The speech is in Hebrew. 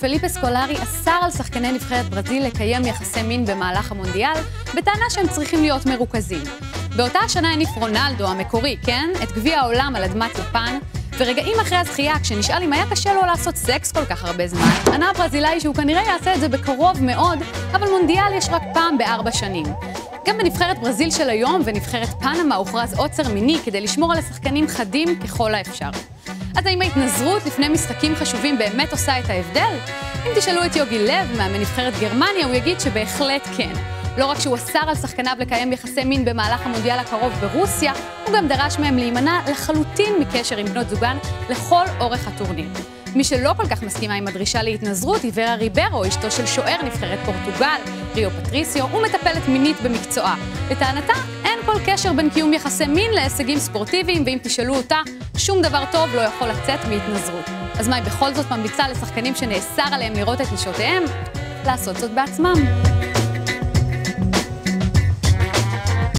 פליפה סקולרי אסר על שחקני נבחרת ברזיל לקיים יחסי מין במהלך המונדיאל, בטענה שהם צריכים להיות מרוכזים. באותה השנה הניף רונלדו המקורי, כן, את גביע העולם על אדמת יפן, ורגעים אחרי הזכייה, כשנשאל אם היה קשה לו לעשות סקס כל כך הרבה זמן, ענה הברזילאי שהוא כנראה יעשה את זה בקרוב מאוד, אבל מונדיאל יש רק פעם בארבע שנים. גם בנבחרת ברזיל של היום ונבחרת פנמה הוכרז עוצר מיני כדי לשמור על השחקנים חדים ככל האפשר. אז האם ההתנזרות לפני משחקים חשובים באמת עושה את ההבדל? אם תשאלו את יוגי לב, מאמן נבחרת גרמניה, הוא יגיד שבהחלט כן. לא רק שהוא אסר על שחקניו לקיים יחסי מין במהלך המונדיאל הקרוב ברוסיה, הוא גם דרש מהם להימנע לחלוטין מקשר עם בנות זוגן לכל אורך הטורניר. מי שלא כל כך מסכימה עם הדרישה להתנזרות היא ורה ריברו, אשתו של שוער נבחרת פורטוגל, ריו פטריסיו, ומטפלת מינית במקצועה. לטענתה, אין כל קשר בין קיום יחסי מין להישגים ספורטיביים, ואם תשאלו אותה, שום דבר טוב לא יכול לצאת מהתנזרות. אז מה היא בכל זאת ממליצה לשחקנים שנאסר עליהם לראות את נשותיהם? לעשות זאת בעצמם.